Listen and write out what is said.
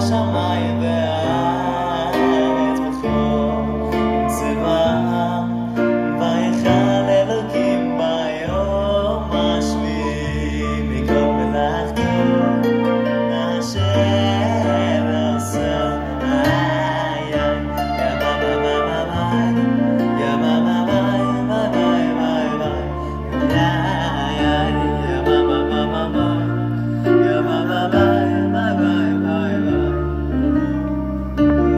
sama-sama ya